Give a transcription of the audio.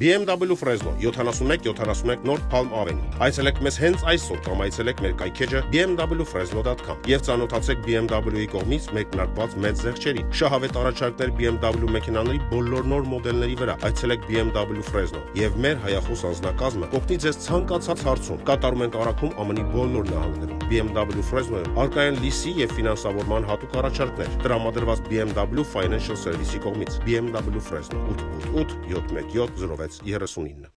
BMW Fresno 7171 North Palm Avenue։ Այցելեք մեզ հենց այսօր կամ այցելեք մեր կայքեջը bmwfresno.com եւ ծանոթացեք BMW-ի կողմից մեկնարկված մեծ զեղչերի։ Շահավետ առաջարկներ BMW մեքենաների բոլոր նոր մոդելների վրա։ Այցելեք BMW Fresno եւ մեր հայախոս անձնակազմը կօգնի ձեզ ցանկացած հարցում։ Կատարում ենք առաքում ԱՄՆ-ի բոլոր նահանգներում։ BMW Fresno-ը արկա են լիսի եւ ֆինանսավորման հատուկ առաջարկներ։ Տրամադրված BMW Financial Service-ի կողմից BMW Fresno 888 717 0639